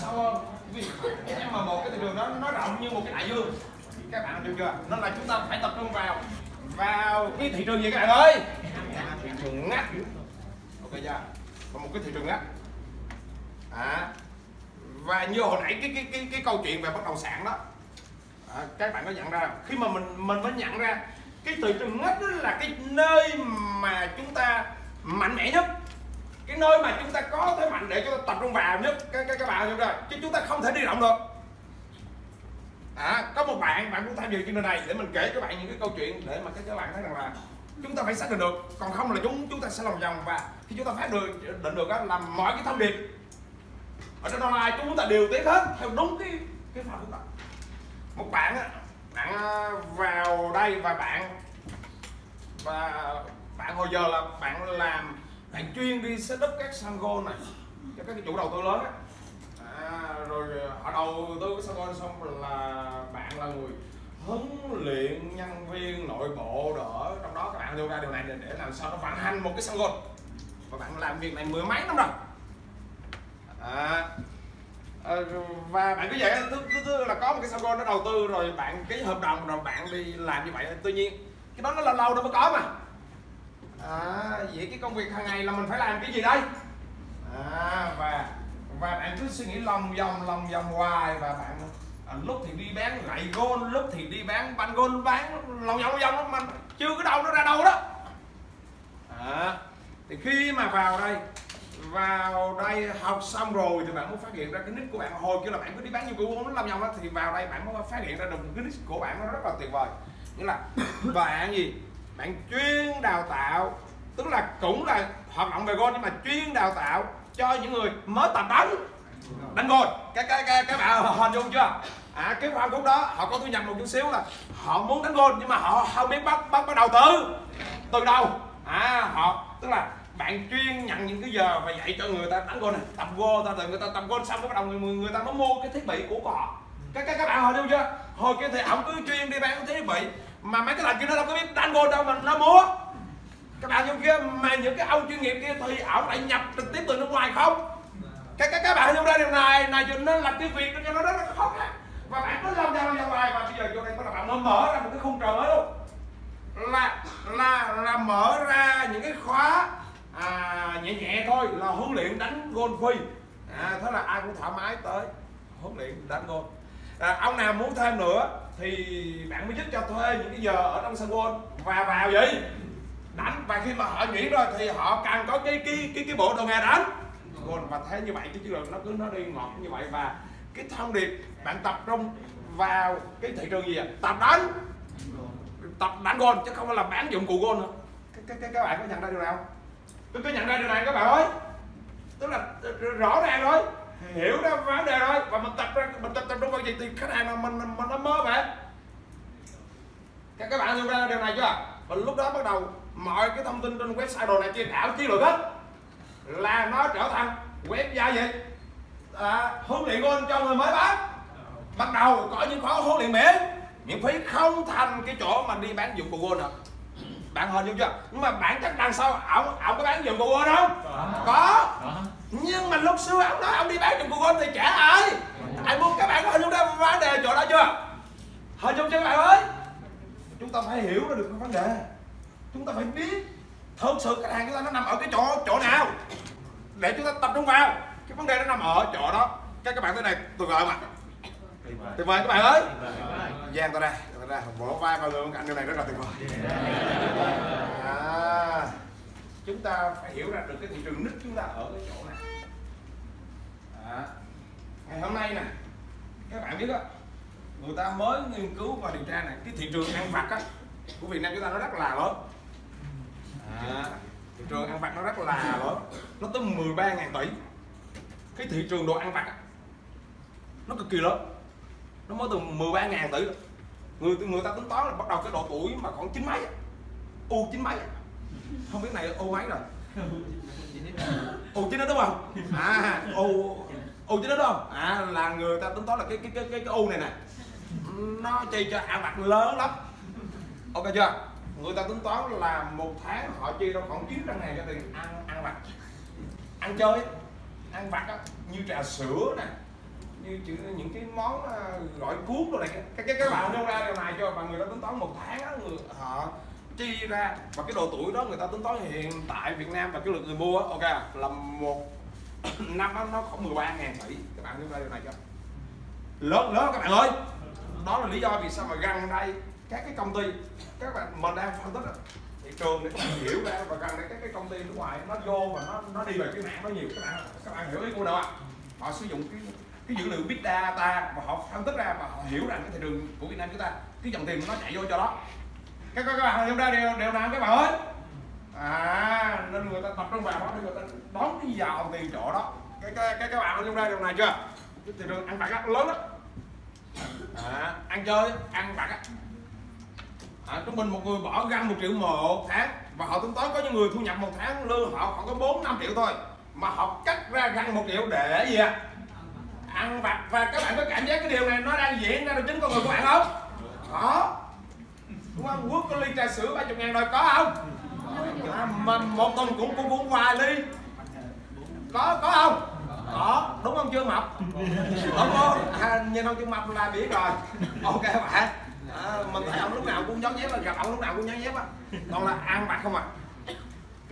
sao mà sâu hơn vì cái M1 cái thị trường đó nó rộng như một cái đại dương. Các bạn được chưa? Nên là chúng ta phải tập trung vào vào cái thị trường gì các bạn ơi? Thị trường ngắt. Ok chưa? Và một cái thị trường ngắt. À, và như hồi nãy cái cái cái cái câu chuyện về bất động sản đó. À, các bạn có nhận ra khi mà mình mình mới nhận ra cái thị trường ngách đó là cái nơi mà chúng ta mạnh mẽ nhất cái nơi mà chúng ta có thế mạnh để chúng ta tập trung vào nhất các các, các bạn hiểu rồi chứ chúng ta không thể đi động được. À, có một bạn bạn cũng tham dự chương trình này để mình kể các bạn những cái câu chuyện để mà các các bạn thấy rằng là chúng ta phải xác định được. Còn không là chúng chúng ta sẽ lòng vòng và khi chúng ta phát được định được đó là mọi cái thông điệp ở trên online chúng ta đều tiết hết theo đúng cái cái phần của ta một bạn á bạn à, vào đây và bạn và bạn hồi giờ là bạn làm bạn chuyên đi setup các sân golf này cho các cái chủ đầu tư lớn á. À, rồi ờ, họ đầu tư cái sân golf xong là bạn là người huấn luyện nhân viên nội bộ đỡ trong đó các bạn đưa ra điều này để, để làm sao nó vận hành một cái sân golf và bạn làm việc này mười mấy năm rồi. À, à, và bạn cứ vậy thứ, thứ, thứ là có một cái sân golf nó đầu tư rồi bạn ký hợp đồng rồi bạn đi làm như vậy tuy nhiên cái đó nó là lâu đâu mới có mà à, vậy cái công việc hàng ngày là mình phải làm cái gì đây? À, và và bạn cứ suy nghĩ lòng vòng lòng vòng hoài. Và bạn à, lúc thì đi bán gậy gôn lúc thì đi bán banh gôn bán lòng vòng vòng mà chưa có đâu nó ra đâu đó. À, thì khi mà vào đây vào đây học xong rồi thì bạn mới phát hiện ra cái nick của bạn. Hồi kia là bạn cứ đi bán nhiều cụ nó làm vòng đó thì vào đây bạn mới phát hiện ra được cái nick của bạn nó rất là tuyệt vời. Nghĩa là bạn gì? Bạn chuyên đào tạo tức là cũng là hoạt động về gôn nhưng mà chuyên đào tạo cho những người mới tập đánh. Đánh gôn các các các, các bạn hình dung chưa? À cái phân khúc đó họ có thu nhập một chút xíu là họ muốn đánh gôn nhưng mà họ không biết bắt bắt bắt đầu từ. Từ đâu? À họ tức là bạn chuyên nhận những cái giờ và dạy cho người ta đánh gôn này tập vô ta từ người ta tập gôn xong cái bắt đầu người, người ta mới mua cái thiết bị của họ. Các các các bạn hình dung chưa? Hồi kia thì ổng cứ chuyên đi bán cái thiết bị mà mấy cái thằng kia nó đâu có biết tango đâu mà nó mua các bạn trong kia mà những cái ông chuyên nghiệp kia thì ổng lại nhập trực tiếp từ nước ngoài không? Các các các bạn trong đây điều này này cho nên là tiếng việt cho nó rất là khó khăn. Và bạn cứ làm ra ra ngoài và bây giờ vô đây bắt đầu bạn nó mở ra một cái khung trời mới luôn. Là là là mở ra những cái khóa à, nhẹ nhẹ thôi là huấn luyện đánh golf phi à, thế là ai cũng thoải mái tới huấn luyện đánh golf. À, ông nào muốn thêm nữa thì bạn mới giúp cho thuê những cái giờ ở trong sân golf và vào gì đánh. Và khi mà họ nghỉ rồi thì họ càng có cái cái cái cái bộ đồ nghề đánh. Golf và thế như vậy cái chiến lược nó cứ nó đi ngọt như vậy. Và cái thông điệp bạn tập trung vào cái thị trường gì ạ? Tập đánh. Tập đánh golf chứ không phải là bán dụng cụ golf nữa. Các, các, các, các bạn có nhận ra điều nào tôi có nhận ra điều này các bạn ơi. Tức là rõ ràng rồi hiểu ra vấn đề rồi. Và mình tập ra mình tập tập trung vào gì? Thì khách hàng là mình mình nó mơ vậy. Các các bạn hiểu ra điều này chưa? Và lúc đó bắt đầu mọi cái thông tin trên website đồ này kia đảo chiến lược hết. Là nó trở thành website gì? À, huấn luyện golf cho người mới bán. Bắt đầu có những khóa huấn luyện miễn. Miễn phí không thành cái chỗ mà đi bán dụng golf nữa bạn hình dung chưa? Nhưng mà bản chất đằng sau ổng ổng có bán dụng golf không? Có, lúc xưa ông nói ông đi bán trong Google thì trả ai ai muốn các bạn có hình dung ra vấn đề chỗ đó chưa? Hình dung chưa các bạn ơi. Chúng ta phải hiểu ra được cái vấn đề. Chúng ta phải biết thực sự khách hàng chúng ta nó nằm ở cái chỗ chỗ nào. Để chúng ta tập trung vào. Cái vấn đề nó nằm ở chỗ đó. Các các bạn thế này tuyệt vời mà tuyệt vời các bạn ơi. Giang tôi ra tôi ra. Vỗ vai vào người cạnh điều này rất là tuyệt vời. À, chúng ta phải hiểu ra được cái thị trường nít chúng ta ở cái chỗ nào. Nay nè. Các bạn biết á người ta mới nghiên cứu và điều tra này cái thị trường ăn vặt á của Việt Nam chúng ta nó rất là lớn. À, thị trường ăn vặt nó rất là lớn nó tới 13 ngàn tỷ. Cái thị trường đồ ăn vặt á, nó cực kỳ lớn nó mới từ 13 ngàn tỷ. Người người ta tính toán là bắt đầu cái độ tuổi mà khoảng chín mấy u chín mấy không biết này u mấy rồi? U chín đó đúng không? À u ô chứ đó đâu, à là người ta tính toán là cái cái cái cái, cái u này nè. Nó chi cho ăn vặt lớn lắm. Ok chưa? Người ta tính toán là một tháng họ chi ra khoảng 900 ngàn cho tiền ăn ăn vặt. Ăn chơi. Ăn vặt á như trà sữa nè như chữ những cái món à, gọi cuốn đồ này. Cái cái các bạn nêu ra điều này cho và người ta tính toán một tháng á người họ chi ra. Và cái độ tuổi đó người ta tính toán hiện tại Việt Nam và cái lượng người mua á, ok à? là một năm đó, nó khoảng 13 ngàn tỷ. Các bạn nêu ra điều này cho lớn lớn các bạn ơi. Đó là lý do vì sao mà gần đây các cái công ty các bạn mình đang phân tích đó, thị trường để các bạn hiểu ra và gần đây các cái công ty nước ngoài nó vô và nó nó đi về cái mạng nó nhiều. Các bạn các bạn hiểu ý của đâu ạ. Họ sử dụng cái cái dữ liệu big data và họ phân tích ra và họ hiểu rằng cái thị trường của Việt Nam chúng ta cái dòng tiền nó chạy vô cho đó. Các các, các bạn hiểu ra đều đều làm các bạn ơi? À nên người ta tập trung vào đó để người ta đón cái vào tiền chỗ đó. Cái cái cái các bạn ở trong đây điều này chưa? Cái thị trường ăn bạc á, lớn lắm. À, ăn chơi ăn bạc á. À, trung bình một người bỏ găng một triệu một tháng và họ tính toán có những người thu nhập một tháng lương họ khoảng có bốn năm triệu thôi. Mà họ cắt ra gần một triệu để gì ạ? Ăn vặt. Và các bạn có cảm giác cái điều này nó đang diễn ra được chính con người của bạn không? Có. Đúng không? Quốc có ly trà sữa ba chục ngàn rồi có không? À, mà một tuần cũng cũng cũng vài ly. Có có không? Có. Đúng không chưa mập? Đúng không? À, nhìn ông chưa mập là biết rồi. Ok bạn. À, mình thấy ông lúc nào cũng nhón dép là gặp ông lúc nào cũng nhón dép á. Còn là ăn mặc không à.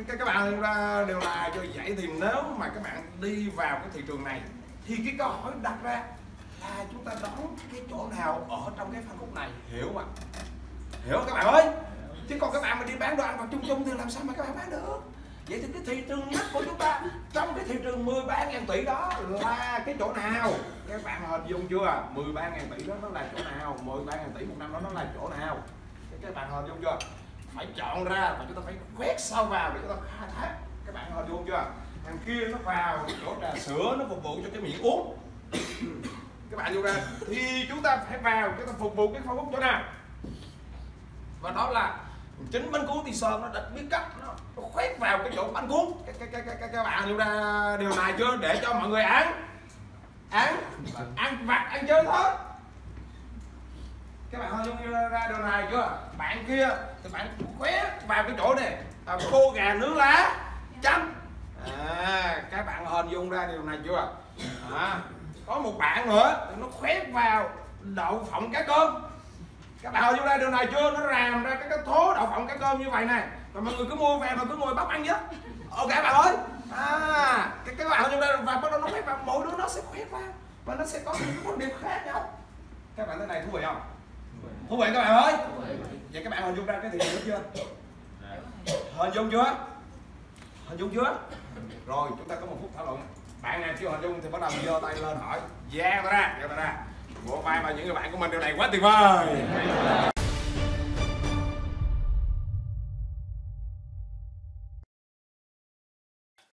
Các, các bạn ra đều là cho vậy thì nếu mà các bạn đi vào cái thị trường này thì cái câu hỏi đặt ra là chúng ta đón cái chỗ nào ở trong cái phân khúc này? Hiểu mà hiểu không các bạn ơi chứ còn các bạn mà đi bán đồ ăn vào chung chung thì làm sao mà các bạn bán được? Vậy thì cái thị trường nhất của chúng ta, trong cái thị trường 13 ngàn tỷ đó là cái chỗ nào? Các bạn hình dung chưa? 13 ngàn tỷ đó, nó là chỗ nào? 13 ngàn tỷ một năm đó, nó là chỗ nào? Các bạn hình dung chưa? Phải chọn ra và chúng ta phải quét sâu vào để chúng ta khai thác các bạn hình dung chưa? Thằng kia nó vào chỗ trà sữa, nó phục vụ cho cái miệng uống. Các bạn vô ra. Thì chúng ta phải vào, chúng ta phục vụ cái phong cách chỗ nào? Và đó là chính bánh cuốn thì sơn nó đã biết cách nó, nó khoét vào cái chỗ bánh cuốn. Các, các, các, các, các bạn hiểu ra điều này chưa để cho mọi người ăn. Ăn ăn vặt ăn chơi thôi. Các bạn hình dung ra điều này chưa? Bạn kia thì bạn khoét vào cái chỗ này. À, khô gà nướng lá. Chấm. À, các bạn hình dung ra điều này chưa? À, có một bạn nữa thì nó khoét vào đậu phộng cá cơm các bạn hình dung ra điều này chưa? Nó ràm ra cái cái thố đậu phộng cá cơm như vậy nè. Và mọi người cứ mua về mà cứ ngồi bắp ăn nhá ok bạn ơi. À cái các bạn hình dung ra và bắt đầu nó khoét vào mỗi đứa nó sẽ khoét vào và nó sẽ có những quan điểm khác nhau. Các bạn thấy này, thú vị không? Thú vị các bạn ơi. Vậy các bạn hình dung ra cái thị trường chưa? Hình dung chưa? Hình dung chưa? Rồi, chúng ta có một phút thảo luận. Bạn nào chưa hình dung thì bắt đầu giơ tay lên hỏi. Yeah, ta ra giơ ta ra vỗ vai và những người bạn của mình điều này quá tuyệt vời.